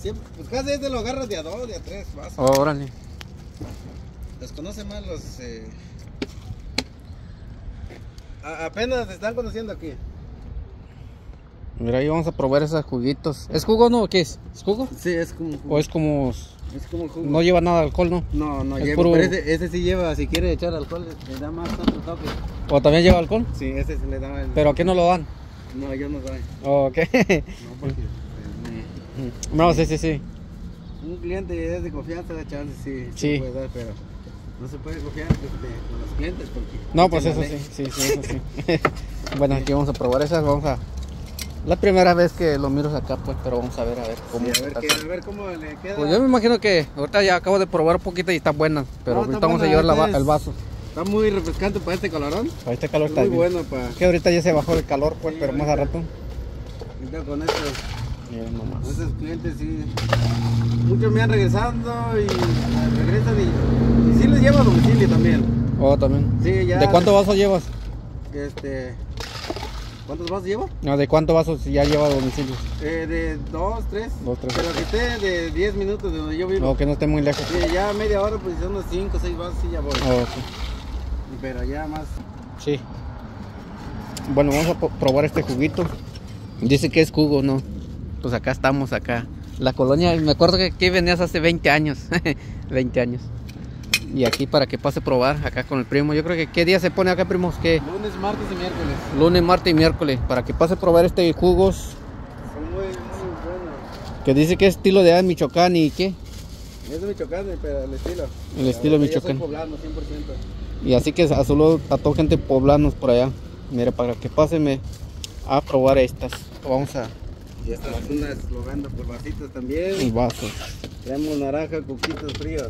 siempre, pues casi este lo agarras de a dos, de a tres vasos. Órale. Los conoce más los... Eh... a- apenas se están conociendo aquí. Mira, ahí vamos a probar esos juguitos. ¿Es jugo no? ¿Qué es? ¿Es jugo? Sí, es como ¿O es como... Es como jugo. no lleva nada de alcohol, no? No, no Es lleva, puro- pero ese, ese sí lleva, si quiere echar alcohol, le da más otro toque. ¿O también lleva alcohol? Sí, ese se le da el... ¿Pero a qué no lo dan? No, yo no doy. Ok. No, porque no, sí, sí, sí. un cliente es de confianza, de chance sí, Sí. se puede dar, pero no se puede confiar este, con los clientes porque... No, pues eso la sí, sí, sí, eso sí. bueno, aquí vamos a probar esas, vamos a... La primera vez que lo miro acá, pues, pero vamos a ver, a ver cómo Sí, a, ver está. qué, a ver cómo le queda. Pues yo me imagino que ahorita ya acabo de probar un poquito y está buena, pero No, ahorita está vamos a llevar la el vaso. Está muy refrescante para este colorón. Para este calor Es está muy bien. bueno para... Que ahorita ya se bajó el calor, pues, Sí, pero más a rato. ahorita Con Miren nomás. con estos clientes sí... Muchos me han regresando y regresan y, y sí les llevo a domicilio también. Oh, también. Sí, ya... ¿De cuántos vasos llevas? Este... ¿Cuántos vasos llevo? No, ¿de cuántos vasos ya lleva a domicilio? Eh, de dos, tres. Dos, tres. Pero que esté de 10 minutos de donde yo vivo. No, que no esté muy lejos. Sí, ya media hora, pues son unos 5 o 6 vasos sí ya voy. Oh, ok. Pero ya más. Sí. Bueno, vamos a probar este juguito. Dice que es jugo, ¿no? Pues acá estamos, acá. La colonia, me acuerdo que aquí venías hace 20 años. 20 años. Y aquí para que pase a probar, acá con el primo. Yo creo que ¿qué día se pone acá, primos? ¿Qué? Lunes, martes y miércoles. Lunes, martes y miércoles. Para que pase a probar este jugos. Son muy, muy buenos. Que dice que es estilo de Michoacán y qué. Es de Michoacán, pero el estilo. El estilo yo Michoacán. soy poblano, 100%. Y así que a solo a toda gente poblanos por allá. Mire, para que pásenme a probar estas. Vamos a Y estas unas lo vendo por vasitos también. vaso. Tenemos naranja, coquitos fríos.